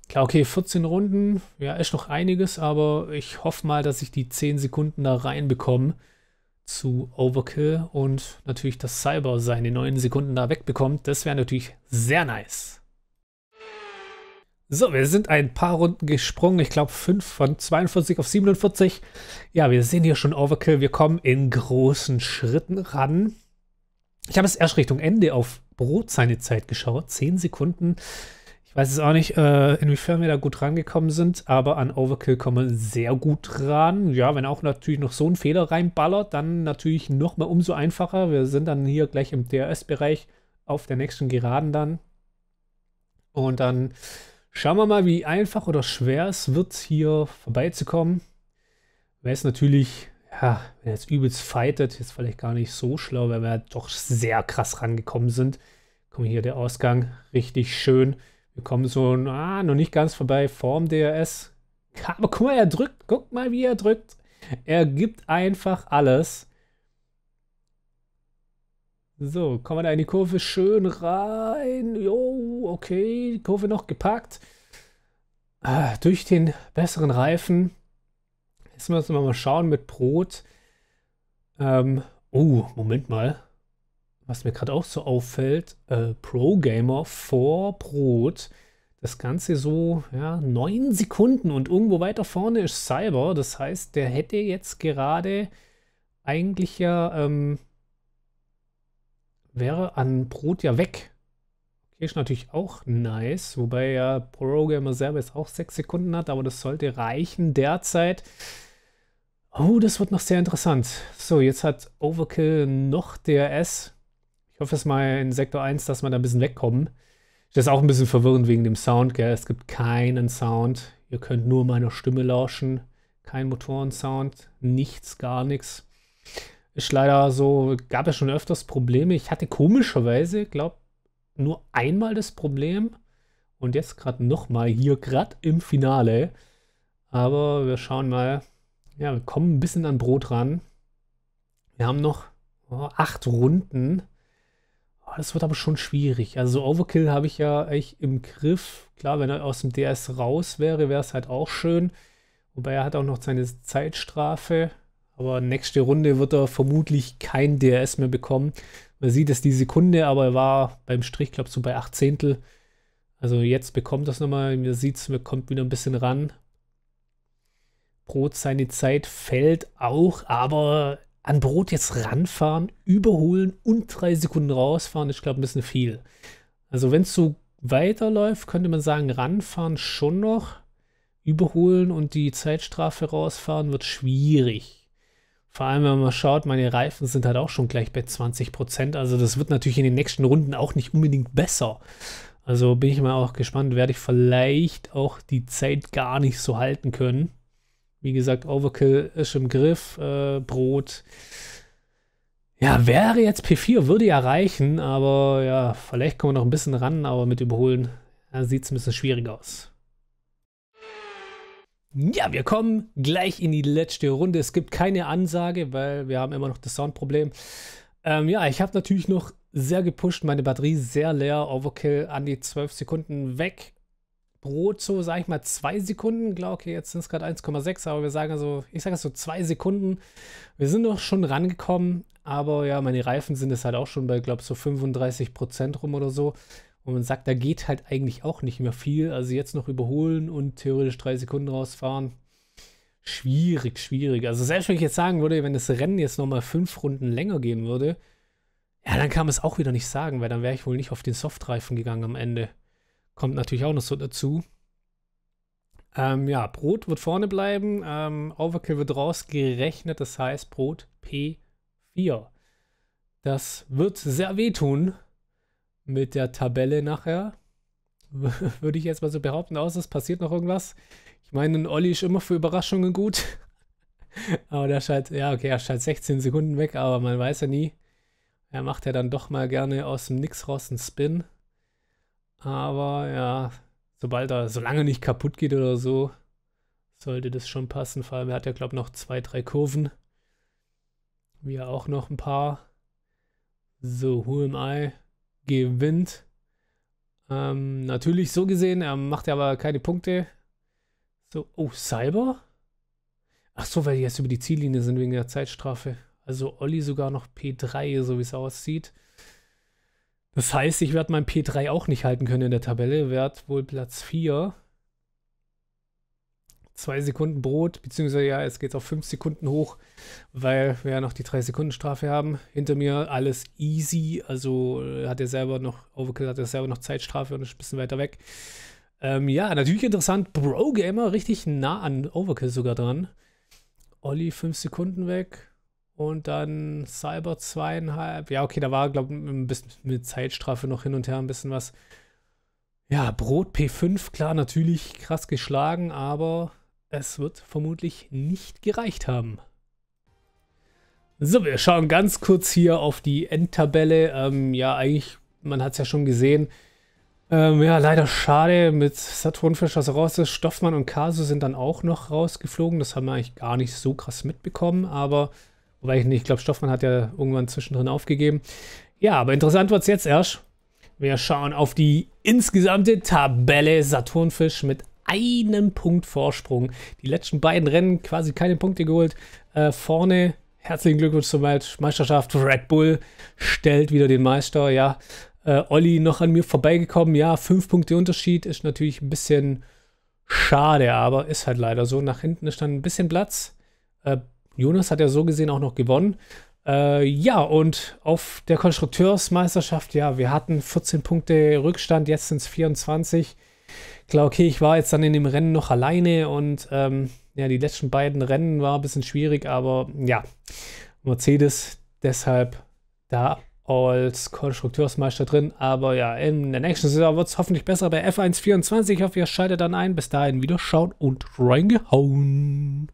klar, okay, 14 Runden. Ja, ist noch einiges, aber ich hoffe mal, dass ich die 10 Sekunden da reinbekomme zu Overkill und natürlich, dass Cyber seine 9 Sekunden da wegbekommt. Das wäre natürlich sehr nice. So, wir sind ein paar Runden gesprungen. Ich glaube, 5 von 42 auf 47. Ja, wir sehen hier schon Overkill. Wir kommen in großen Schritten ran. Ich habe es erst Richtung Ende auf Brot seine Zeit geschaut. 10 Sekunden. Weiß es auch nicht, äh, inwiefern wir da gut rangekommen sind, aber an Overkill kommen wir sehr gut ran. Ja, wenn auch natürlich noch so ein Fehler reinballert, dann natürlich noch mal umso einfacher. Wir sind dann hier gleich im DRS-Bereich auf der nächsten Geraden dann. Und dann Schauen wir mal, wie einfach oder schwer es wird, hier vorbeizukommen. Wäre es natürlich, ja, wenn er jetzt übelst fightet, ist vielleicht gar nicht so schlau, weil wir doch sehr krass rangekommen sind. Guck mal hier, der Ausgang, richtig schön. Wir kommen so, ah, noch nicht ganz vorbei, vorm DRS. *laughs* Aber guck mal, er drückt, guck mal, wie er drückt. Er gibt einfach alles. So, kommen wir da in die Kurve schön rein. Jo, okay, die Kurve noch gepackt. Ah, durch den besseren Reifen. Jetzt müssen wir mal schauen mit Brot. Ähm, oh, Moment mal. Was mir gerade auch so auffällt, äh, Pro Gamer vor Brot. Das Ganze so, ja, neun Sekunden und irgendwo weiter vorne ist Cyber. Das heißt, der hätte jetzt gerade eigentlich ja ähm, wäre an Brot ja weg. Okay, ist natürlich auch nice, wobei ja ProGamer selber jetzt auch 6 Sekunden hat, aber das sollte reichen derzeit. Oh, das wird noch sehr interessant. So, jetzt hat Overkill noch DRS. Ich hoffe es mal in Sektor 1, dass wir da ein bisschen wegkommen. Das ist auch ein bisschen verwirrend wegen dem Sound, gell? Es gibt keinen Sound. Ihr könnt nur meiner Stimme lauschen. Kein Motorensound, nichts, gar nichts. Ist leider so, gab es schon öfters Probleme. Ich hatte komischerweise, glaube nur einmal das Problem und jetzt gerade nochmal hier, gerade im Finale. Aber wir schauen mal. Ja, wir kommen ein bisschen an Brot ran. Wir haben noch oh, acht Runden. Oh, das wird aber schon schwierig. Also Overkill habe ich ja echt im Griff. Klar, wenn er aus dem DS raus wäre, wäre es halt auch schön. Wobei er hat auch noch seine Zeitstrafe. Aber nächste Runde wird er vermutlich kein DRS mehr bekommen. Man sieht es die Sekunde, aber er war beim Strich, glaube ich, so bei 8 Zehntel. Also jetzt bekommt das nochmal, man sieht es, man kommt wieder ein bisschen ran. Brot, seine Zeit fällt auch, aber an Brot jetzt ranfahren, überholen und drei Sekunden rausfahren, ist, glaube ich, ein bisschen viel. Also wenn es so weiterläuft, könnte man sagen, ranfahren schon noch. Überholen und die Zeitstrafe rausfahren wird schwierig. Vor allem, wenn man schaut, meine Reifen sind halt auch schon gleich bei 20 Prozent. Also das wird natürlich in den nächsten Runden auch nicht unbedingt besser. Also bin ich mal auch gespannt, werde ich vielleicht auch die Zeit gar nicht so halten können. Wie gesagt, Overkill ist im Griff, äh, Brot. Ja, wäre jetzt P4, würde ja reichen, aber ja, vielleicht kommen wir noch ein bisschen ran, aber mit Überholen ja, sieht es ein bisschen schwierig aus. Ja, wir kommen gleich in die letzte Runde. Es gibt keine Ansage, weil wir haben immer noch das Soundproblem. Ähm, ja, ich habe natürlich noch sehr gepusht, meine Batterie sehr leer, Overkill an die 12 Sekunden weg. Brot so, sage ich mal, 2 Sekunden. Glaube, okay, jetzt sind es gerade 1,6, aber wir sagen also, ich sage so 2 Sekunden. Wir sind doch schon rangekommen, aber ja, meine Reifen sind es halt auch schon bei, glaube ich, so 35 Prozent rum oder so. Und man sagt, da geht halt eigentlich auch nicht mehr viel. Also jetzt noch überholen und theoretisch drei Sekunden rausfahren. Schwierig, schwierig. Also selbst wenn ich jetzt sagen würde, wenn das Rennen jetzt nochmal fünf Runden länger gehen würde, ja, dann kann man es auch wieder nicht sagen, weil dann wäre ich wohl nicht auf den Softreifen gegangen am Ende. Kommt natürlich auch noch so dazu. Ähm, ja, Brot wird vorne bleiben. Ähm, Overkill wird rausgerechnet. Das heißt Brot P4. Das wird sehr wehtun mit der Tabelle nachher. *laughs* Würde ich jetzt mal so behaupten, aus, es passiert noch irgendwas. Ich meine, ein Olli ist immer für Überraschungen gut. *laughs* aber der scheint, ja, okay, er scheint 16 Sekunden weg, aber man weiß ja nie. Er macht ja dann doch mal gerne aus dem Nix raus einen Spin. Aber ja, sobald er, solange nicht kaputt geht oder so, sollte das schon passen. Vor allem, er hat ja, glaube ich, noch zwei, drei Kurven. Wir auch noch ein paar. So, Who am I gewinnt. Ähm, natürlich so gesehen, er macht ja aber keine Punkte. So, oh, Cyber? Ach so, weil die jetzt über die Ziellinie sind wegen der Zeitstrafe. Also Olli sogar noch P3, so wie es aussieht. Das heißt, ich werde mein P3 auch nicht halten können in der Tabelle. Werde wohl Platz 4. Zwei Sekunden Brot, beziehungsweise ja, jetzt geht es auf fünf Sekunden hoch, weil wir ja noch die drei Sekunden Strafe haben. Hinter mir alles easy, also äh, hat er selber noch, Overkill hat er selber noch Zeitstrafe und ist ein bisschen weiter weg. Ähm, ja, natürlich interessant. Bro Gamer richtig nah an Overkill sogar dran. Olli fünf Sekunden weg. Und dann Cyber zweieinhalb. Ja, okay, da war, glaube ich, ein bisschen mit Zeitstrafe noch hin und her ein bisschen was. Ja, Brot P5, klar, natürlich krass geschlagen, aber es wird vermutlich nicht gereicht haben. So, wir schauen ganz kurz hier auf die Endtabelle. Ähm, ja, eigentlich, man hat es ja schon gesehen. Ähm, ja, leider schade, mit Saturnfisch, also raus ist. Stoffmann und Kasu sind dann auch noch rausgeflogen. Das haben wir eigentlich gar nicht so krass mitbekommen, aber Wobei ich nicht, ich glaube, Stoffmann hat ja irgendwann zwischendrin aufgegeben. Ja, aber interessant wird es jetzt erst. Wir schauen auf die insgesamte Tabelle. Saturnfisch mit einem Punkt Vorsprung. Die letzten beiden Rennen quasi keine Punkte geholt. Äh, vorne herzlichen Glückwunsch zur Meisterschaft. Red Bull stellt wieder den Meister. Ja, äh, Olli noch an mir vorbeigekommen. Ja, fünf Punkte Unterschied ist natürlich ein bisschen schade, aber ist halt leider so. Nach hinten ist dann ein bisschen Platz. Äh, Jonas hat ja so gesehen auch noch gewonnen. Äh, ja, und auf der Konstrukteursmeisterschaft, ja, wir hatten 14 Punkte Rückstand, jetzt sind es 24. Klar, okay, ich war jetzt dann in dem Rennen noch alleine und ähm, ja, die letzten beiden Rennen war ein bisschen schwierig, aber ja, Mercedes deshalb da als Konstrukteursmeister drin. Aber ja, in der nächsten Saison wird es hoffentlich besser bei F1 24. Ich hoffe, ihr schaltet dann ein. Bis dahin wieder schaut und reingehauen.